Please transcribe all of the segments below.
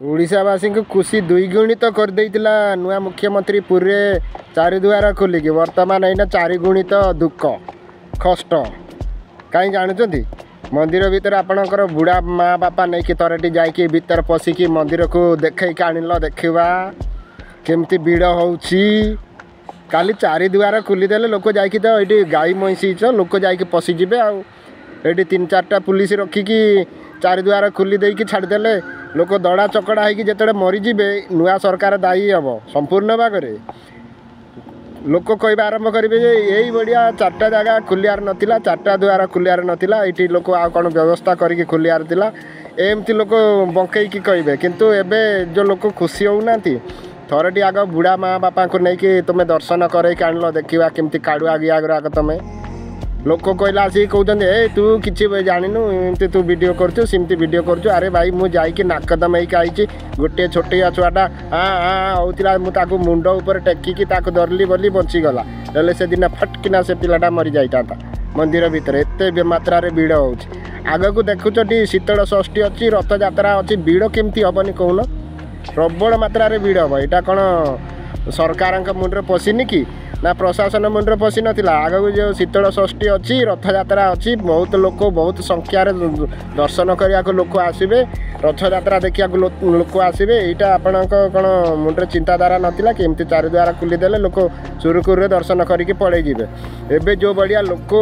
ଓଡ଼ିଶାବାସୀଙ୍କୁ ଖୁସି ଦ୍ୱିଗୁଣିତ କରିଦେଇଥିଲା ନୂଆ ମୁଖ୍ୟମନ୍ତ୍ରୀ ପୁରୀରେ ଚାରିଦୁଆର ଖୋଲିକି। ବର୍ତ୍ତମାନ ଏଇନା ଚାରିଗୁଣିତ ଦୁଃଖ କଷ୍ଟ। କାହିଁ ଜାଣୁଛନ୍ତି? ମନ୍ଦିର ଭିତରେ ଆପଣଙ୍କର ବୁଢ଼ା ମା ବାପା ନେଇକି ଥରଟି ଯାଇକି ଭିତରେ ପଶିକି ମନ୍ଦିରକୁ ଦେଖେଇକି ଆଣିଲ ଦେଖିବା କେମିତି ଭିଡ଼ ହେଉଛି। କାଲି ଚାରିଦୁଆର ଖୋଲିଦେଲେ ଲୋକ ଯାଇକି ତ ଏଇଠି ଗାଈ ମଇଁଷିଛ ଲୋକ ଯାଇକି ପଶିଯିବେ ଆଉ। ଏଇଠି ତିନି ଚାରିଟା ପୁଲିସ ରଖିକି ଚାରିଦୁଆର ଖୋଲି ଦେଇକି ଛାଡ଼ିଦେଲେ। ଲୋକ ଦଡ଼ା ଚକଡ଼ା ହେଇକି ଯେତେବେଳେ ମରିଯିବେ ନୂଆ ସରକାର ଦାୟୀ ହେବ ସମ୍ପୂର୍ଣ୍ଣ ଭାବରେ। ଲୋକ କହିବା ଆରମ୍ଭ କରିବେ ଯେ ଏଇ ଭଳିଆ ଚାରିଟା ଜାଗା ଖୋଲିବାର ନଥିଲା ଚାରିଟା ଦୁଆର ଖୋଲିବାର ନଥିଲା ଏଇଠି ଲୋକ ଆଉ କ'ଣ ବ୍ୟବସ୍ଥା କରିକି ଖୋଲିବାର ଥିଲା ଏମିତି ଲୋକ ବଙ୍କେଇକି କହିବେ। କିନ୍ତୁ ଏବେ ଯେଉଁ ଲୋକ ଖୁସି ହେଉନାହାନ୍ତି ଥରଟି ଆଗ ବୁଢ଼ା ମା ବାପାଙ୍କୁ ନେଇକି ତୁମେ ଦର୍ଶନ କରେଇକି ଆଣିଲ ଦେଖିବା କେମିତି କାଡ଼ୁଆ ଗିଆଗର ଆଗ ତୁମେ। ଲୋକ କହିଲା ଆସିକି କହୁଛନ୍ତି ଏ ତୁ କିଛି ଜାଣିନୁ ଏମିତି ତୁ ଭିଡ଼ିଓ କରୁଛୁ ସେମିତି ଭିଡ଼ିଓ କରୁଛୁ। ଆରେ ଭାଇ ମୁଁ ଯାଇକି ନାକଦମ ହେଇକି ଆଇଛି ଗୋଟିଏ ଛୋଟିଆ ଛୁଆଟା ଆଁ ଆଁ ହେଉଥିଲା ମୁଁ ତାକୁ ମୁଣ୍ଡ ଉପରେ ଟେକିକି ତାକୁ ଧରିଲି ବୋଲି ବଞ୍ଚିଗଲା। ହେଲେ ସେଦିନ ଫଟକିନା ସେ ପିଲାଟା ମରିଯାଇଥାନ୍ତା। ମନ୍ଦିର ଭିତରେ ଏତେ ବେ- ମାତ୍ରାରେ ଭିଡ଼ ହେଉଛି। ଆଗକୁ ଦେଖୁଛଟି ଶୀତଳ ଷଷ୍ଠୀ ଅଛି ରଥଯାତ୍ରା ଅଛି ଭିଡ଼ କେମିତି ହେବନି କହୁନ? ପ୍ରବଳ ମାତ୍ରାରେ ଭିଡ଼ ହେବ। ଏଇଟା କ'ଣ ସରକାରଙ୍କ ମୁଣ୍ଡରେ ପଶିନି କି? ନା ପ୍ରଶାସନ ମୁଣ୍ଡରେ ପଶି ନଥିଲା ଆଗକୁ ଯେଉଁ ଶୀତଳ ଷଷ୍ଠୀ ଅଛି ରଥଯାତ୍ରା ଅଛି ବହୁତ ଲୋକ ବହୁତ ସଂଖ୍ୟାରେ ଦର୍ଶନ କରିବାକୁ ଲୋକ ଆସିବେ। ରଥଯାତ୍ରା ଦେଖିବାକୁ ଲୋକ ଆସିବେ। ଏଇଟା ଆପଣଙ୍କ କ'ଣ ମୁଣ୍ଡରେ ଚିନ୍ତାଧାରା ନଥିଲା କି? ଏମିତି ଚାରିଦ୍ୱାର ଖୋଲିଦେଲେ ଲୋକ ସୁରୁଖୁରୁରେ ଦର୍ଶନ କରିକି ପଳେଇ ଯିବେ। ଏବେ ଯେଉଁ ଭଳିଆ ଲୋକ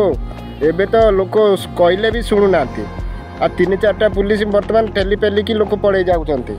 ଏବେ ତ ଲୋକ କହିଲେ ବି ଶୁଣୁନାହାନ୍ତି। ଆଉ ତିନି ଚାରିଟା ପୁଲିସ ବର୍ତ୍ତମାନ ଠେଲି ପେଲିକି ଲୋକ ପଳେଇ ଯାଉଛନ୍ତି।